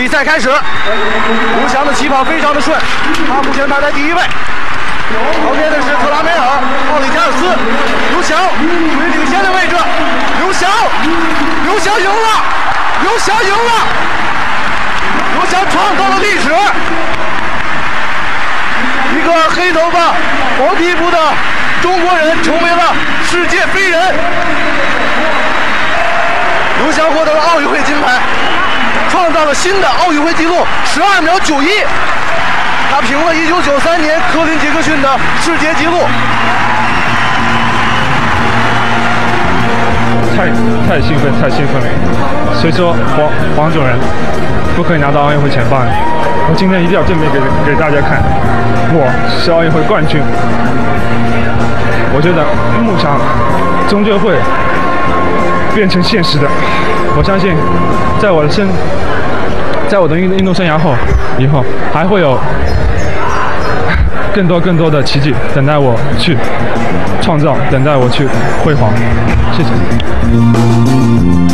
比赛开始，刘翔的起跑非常的顺，他目前排在第一位。旁边的是特拉梅尔、奥里加尔斯，刘翔处于领先的位置。刘翔，刘翔赢了，刘翔赢了，刘翔创造了历史。一个黑头发、黄皮肤的中国人成为了世界飞人。刘翔获得了奥运会金牌，创了新的奥运会纪录，十二秒九一。他平了1993年科林·杰克逊的世界纪录。太太兴奋，太兴奋了！谁说黄黄种人不可以拿到奥运会前八？我今天一定要证明给给大家看，我是奥运会冠军。我觉得梦想终究会变成现实的。我相信，在我的身，在我的运运动生涯后，以后还会有更多更多的奇迹等待我去创造，等待我去辉煌。谢谢。